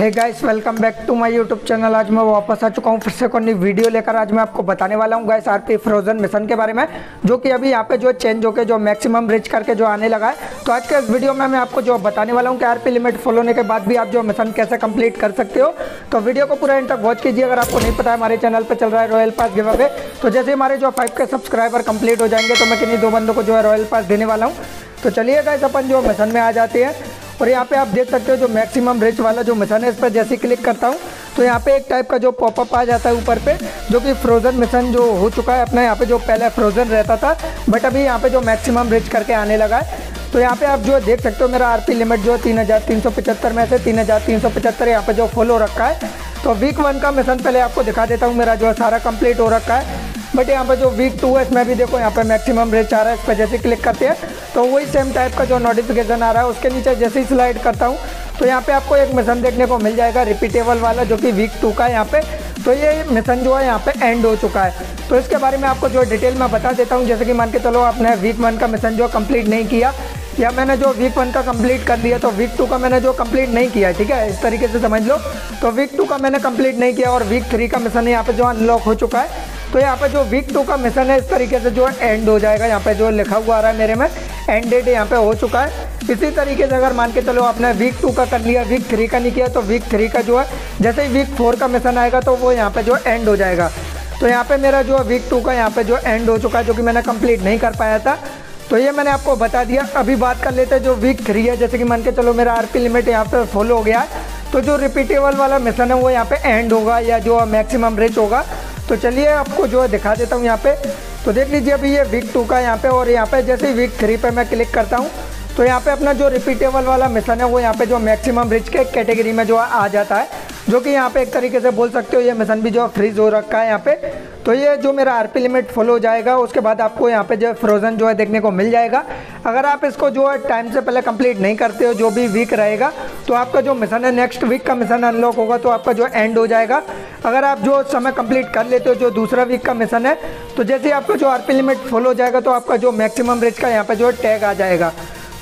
है guys welcome back to my YouTube channel आज मैं वापस आ चुका हूँ फिर से कोई वीडियो लेकर। आज मैं आपको बताने वाला हूँ गाइस आरपी फ्रोजन मिशन के बारे में, जो कि अभी यहाँ पे जो चेंज होकर जो मैक्सिमम रिच करके जो आने लगा है। तो आज के इस वीडियो में मैं आपको जो बताने वाला हूँ कि आरपी लिमिट फॉलो होने के बाद भी आप जो मिशन कैसे कंप्लीट कर सकते हो। तो वीडियो को पूरा तक वॉच कीजिए। अगर आपको नहीं पता है, हमारे चैनल पर चल रहा है रॉयल पास गिव तो जैसे हमारे जो फाइव के सब्सक्राइबर कंप्लीट हो जाएँगे तो मैं किन्हीं दो बंदों को जो है रॉयल पास देने वाला हूँ। तो चलिए गाइस अपन जो मिशन में आ जाते हैं। और यहाँ पे आप देख सकते हो जो मैक्सिमम रिच वाला जो मिशन है, इस पर जैसे क्लिक करता हूँ तो यहाँ पे एक टाइप का जो पॉपअप आ जाता है ऊपर पे, जो कि फ्रोज़न मिशन जो हो चुका है, अपना यहाँ पे जो पहले फ्रोज़न रहता था बट अभी यहाँ पे जो मैक्सिमम रिच करके आने लगा है। तो यहाँ पे आप जो देख सकते हो, मेरा आरपी लिमिट जो तीन हज़ार तीन सौ पचहत्तर में से तीन हज़ार तीन सौ पचहत्तर यहाँ पे जो फॉलो रखा है। तो वीक वन का मिशन पहले आपको दिखा देता हूँ, मेरा जो है सारा कंप्लीट हो रखा है। बट यहाँ पर जो वीक टू है, इसमें भी देखो यहाँ पर मैक्सिमम रेट आ रहा है, इस पर जैसे क्लिक करते हैं तो वही सेम टाइप का जो नोटिफिकेशन आ रहा है, उसके नीचे जैसे ही स्लाइड करता हूँ तो यहाँ पे आपको एक मिशन देखने को मिल जाएगा रिपीटेबल वाला जो कि वीक टू का है यहाँ पे तो ये मिशन जो है यहाँ पे एंड हो चुका है। तो इसके बारे में आपको जो डिटेल में बता देता हूँ, जैसे कि मान के चलो आपने वीक वन का मिशन जो कंप्लीट नहीं किया, या मैंने जो वीक वन का कंप्लीट कर लिया तो वीक टू का मैंने जो कंप्लीट नहीं किया, ठीक है, इस तरीके से समझ लो। तो वीक टू का मैंने कंप्लीट नहीं किया और वीक थ्री का मिशन यहाँ पे जो अनलॉक हो चुका है तो यहाँ पे जो वीक टू का मिशन है, इस तरीके से जो है एंड हो जाएगा। यहाँ पे जो लिखा हुआ आ रहा है मेरे में एंड डेट यहाँ पे हो चुका है। इसी तरीके से अगर मान के चलो आपने वीक टू का कर लिया वीक थ्री का नहीं किया तो वीक थ्री का जो है, जैसे ही वीक फोर का मिशन आएगा तो वो यहाँ पे जो एंड हो जाएगा। तो यहाँ पे मेरा जो वीक टू का यहाँ पे जो एंड हो चुका है, जो कि मैंने कंप्लीट नहीं कर पाया था तो ये मैंने आपको बता दिया। अभी बात कर लेते हैं जो वीक थ्री है, जैसे कि मान के चलो मेरा आरपी लिमिट यहाँ पे फॉलो हो गया है तो जो रिपीटेबल वाला मिशन है, वो यहाँ पे एंड होगा या जो मैक्सिमम रिच होगा। तो चलिए आपको जो है दिखा देता हूँ यहाँ पे। तो देख लीजिए अभी ये वीक टू का यहाँ पे और यहाँ पे जैसे ही वीक थ्री पे मैं क्लिक करता हूँ तो यहाँ पे अपना जो रिपीटेबल वाला मिशन है, वो यहाँ पे जो मैक्सिमम रिच के कैटेगरी में जो आ जाता है। जो कि यहाँ पे एक तरीके से बोल सकते हो, ये मिशन भी जो फ्रीज हो रखा है यहाँ पे तो ये जो मेरा आरपी लिमिट फुल हो जाएगा, उसके बाद आपको यहाँ पे जो है फ्रोज़न जो है देखने को मिल जाएगा। अगर आप इसको जो है टाइम से पहले कंप्लीट नहीं करते हो, जो भी वीक रहेगा तो आपका जो मिशन है नेक्स्ट वीक का मिशन अनलॉक होगा तो आपका जो एंड हो जाएगा। अगर आप जो समय कंप्लीट कर लेते हो, जो दूसरा वीक का मिशन है तो जैसे आपका जो आरपी लिमिट फुल हो जाएगा तो आपका जो मैक्सिमम रिच का यहाँ पर जो है टैग आ जाएगा।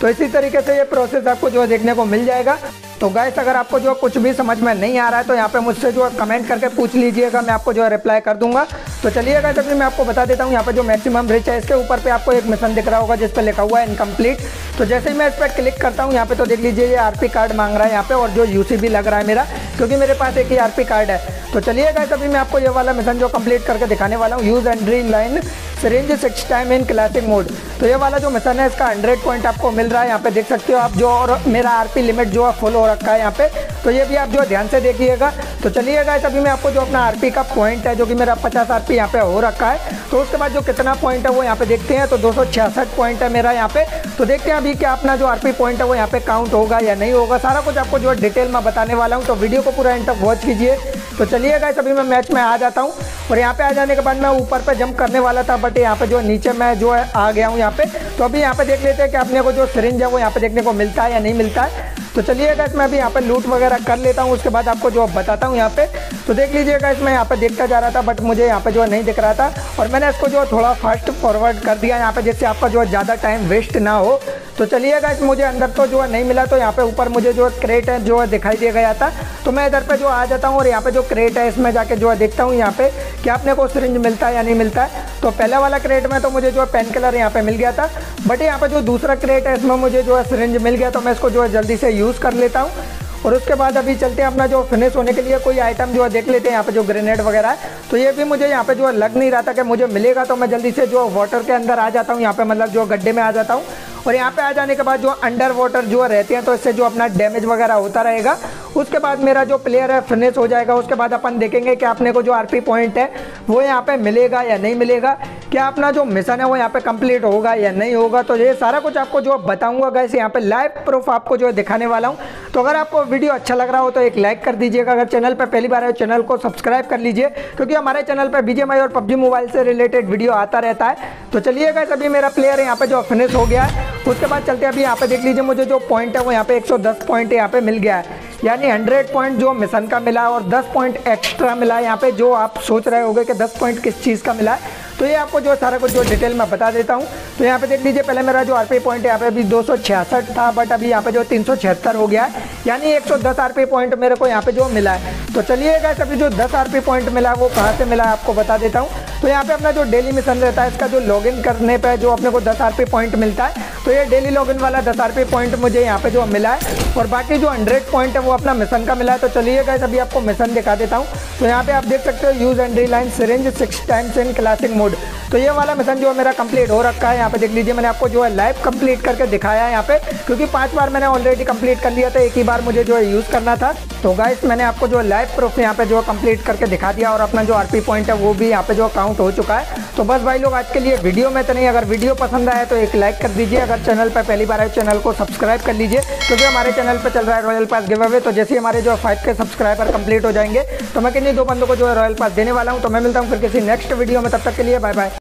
तो इसी तरीके से ये प्रोसेस आपको जो है देखने को मिल जाएगा। तो गैस अगर आपको जो कुछ भी समझ में नहीं आ रहा है तो यहाँ पे मुझसे जो कमेंट करके पूछ लीजिएगा, मैं आपको जो है रिप्लाई कर दूँगा। तो चलिए गैस अभी मैं आपको बता देता हूँ, यहाँ पर जो मैक्सिमम रिच है, इसके ऊपर पे आपको एक मिशन दिख रहा होगा, जिस पर लिखा हुआ है इनकम्प्लीट तो जैसे ही मैं इस पर क्लिक करता हूँ, यहाँ पे तो देख लीजिए ये आरपी कार्ड मांग रहा है यहाँ पे, और जो यूसी भी लग रहा है मेरा, क्योंकि मेरे पास एक ही आरपी कार्ड है। तो चलिए गैस अभी मैं आपको ये वाला मिशन जो कंप्लीट करके दिखाने वाला हूँ यूज़ एंड्री line syringe six time in classic mode तो ये वाला जो मिशन है, इसका हंड्रेड पॉइंट आपको मिल रहा है, यहाँ पे देख सकते हो आप, जो और मेरा आरपी लिमिट जो है फुल हो रखा है यहाँ पे। तो ये भी आप जो ध्यान से देखिएगा। तो चलिए गाइस अभी मैं आपको जो अपना आरपी का पॉइंट है, जो कि मेरा 50 आरपी यहाँ पे हो रखा है तो उसके बाद जो कितना पॉइंट है वो यहाँ पे देखते हैं तो दो सौ छियासठ पॉइंट है मेरा यहाँ पे। तो देखते हैं अभी क्या अपना जो आरपी पॉइंट है वो यहाँ पे काउंट होगा या नहीं होगा। सारा कुछ आपको जो है डिटेल में बताने वाला हूँ तो वीडियो को पूरा तक वॉच कीजिए। तो चलिए गाइस अभी मैं मैच में आ जाता हूँ, और यहाँ पे आ जाने के बाद मैं ऊपर पे जंप करने वाला था बट यहाँ पे जो नीचे मैं जो है आ गया हूँ यहाँ पे। तो अभी यहाँ पे देख लेते हैं कि अपने को जो सिरिंज है वो यहाँ पे देखने को मिलता है या नहीं मिलता है। तो चलिए गैस मैं अभी यहाँ पर लूट वगैरह कर लेता हूँ, उसके बाद आपको जो बताता हूँ यहाँ पे। तो देख लीजिए गैस मैं यहाँ पर देखता जा रहा था बट मुझे यहाँ पर जो नहीं दिख रहा था। और मैंने इसको जो थोड़ा फास्ट फॉरवर्ड कर दिया यहाँ पर जिससे आपका जो ज़्यादा टाइम वेस्ट ना हो। तो चलिए गैस मुझे अंदर तो जो नहीं मिला तो यहाँ पे ऊपर मुझे जो क्रेट है जो दिखाई दिया गया था। तो मैं इधर पे जो आ जाता हूँ और यहाँ पे जो क्रेट है, इसमें जाके जो है देखता हूँ यहाँ पे कि आपने को सिरिंज मिलता है या नहीं मिलता है। तो पहले वाला क्रेट में तो मुझे जो है पेन कलर यहाँ पे मिल गया था बट यहाँ पे जो दूसरा क्रेट है, इसमें मुझे जो है सिरिंज मिल गया तो मैं इसको जो है जल्दी से यूज़ कर लेता हूँ। और उसके बाद अभी चलते हैं अपना जो फिनिश होने के लिए कोई आइटम जो है देख लेते हैं यहाँ पे जो ग्रेनेड वगैरह है। तो ये भी मुझे यहाँ पे जो लग नहीं रहा था कि मुझे मिलेगा तो मैं जल्दी से जो वाटर के अंदर आ जाता हूँ, यहाँ पे मतलब जो गड्ढे में आ जाता हूँ। और यहाँ पे आ जाने के बाद जो अंडर वाटर जो रहते हैं तो इससे जो अपना डैमेज वगैरह होता रहेगा। उसके बाद मेरा जो प्लेयर है फिनिश हो जाएगा। उसके बाद अपन देखेंगे कि अपने को जो आरपी पॉइंट है, वो यहाँ पे मिलेगा या नहीं मिलेगा। क्या अपना जो मिशन है वो यहाँ पे कंप्लीट होगा या नहीं होगा? तो ये सारा कुछ आपको जो बताऊँगा गैस यहाँ पे लाइव प्रूफ आपको जो है दिखाने वाला हूँ। तो अगर आपको वीडियो अच्छा लग रहा हो तो एक लाइक कर दीजिएगा। अगर चैनल पर पहली बार है चैनल को सब्सक्राइब कर लीजिए, क्योंकि हमारे चैनल पर बीजेमआई और पबजी मोबाइल से रिलेटेड वीडियो आता रहता है। तो चलिए गैस अभी मेरा प्लेयर यहाँ पे जो फिनिश हो गया है, उसके बाद चलते अभी यहाँ पे देख लीजिए, मुझे जो पॉइंट है वो यहाँ पे 110 पॉइंट यहाँ पे मिल गया है। यानी 100 पॉइंट जो मिशन का मिला और 10 पॉइंट एक्स्ट्रा मिला यहाँ पे, जो आप सोच रहे होंगे कि 10 पॉइंट किस चीज़ का मिला है। तो ये आपको जो सारा कुछ जो डिटेल मैं बता देता हूँ। तो यहाँ पे देख लीजिए, पहले मेरा जो आरपी पॉइंट है, यहाँ पे अभी दो सौ छियासठ था बट अभी यहाँ पे जो तीन सौ छिहत्तर हो गया है। यानी 110 सौ पॉइंट मेरे को यहाँ पे जो मिला है। तो चलिएगा अभी जो 10 आरपी पॉइंट मिला, वो कहाँ से मिला आपको बता देता हूँ। तो यहाँ पे अपना जो डेली मिशन रहता है, इसका जो लॉगिन करने पर जो अपने को दस आर पॉइंट मिलता है तो ये डेली लॉगिन वाला 10 आरपी पॉइंट मुझे यहाँ पे जो मिला है और बाकी जो 100 पॉइंट है वो अपना मिशन का मिला है। तो चलिए गाइस अभी आपको मिशन दिखा देता हूँ। तो यहाँ पे आप देख सकते हो यूज़ एंड्री line syringe six times in classic mode तो ये वाला मिशन जो है मेरा कंप्लीट हो रखा है, यहाँ पे देख लीजिए, मैंने आपको जो है लाइव कंप्लीट करके दिखाया है यहाँ पे, क्योंकि पाँच बार मैंने ऑलरेडी कंप्लीट कर लिया था, एक ही बार मुझे जो है यूज़ करना था। तो गाइस मैंने आपको जो लाइव प्रूफ यहाँ पे जो कंप्लीट करके दिखा दिया और अपना जो आरपी पॉइंट है वो भी यहाँ पे जो काउंट हो चुका है। तो बस भाई लोग, आज के लिए वीडियो में तो नहीं अगर वीडियो पसंद आया तो एक लाइक कर दीजिए अगर चैनल पर पहली बार है चैनल को सब्सक्राइब कर लीजिए, क्योंकि हमारे चैनल पर चल रहा है रॉयल पास गिव अवे तो जैसे ही हमारे जो फाइव के सब्सक्राइबर कंप्लीट हो जाएँगे तो मैं किन्हीं दो बंदों को जो है रॉयल पास देने वाला हूँ तो मैं मिलता हूँ फिर किसी नेक्स्ट वीडियो में, तब तक के लिए बाय बाय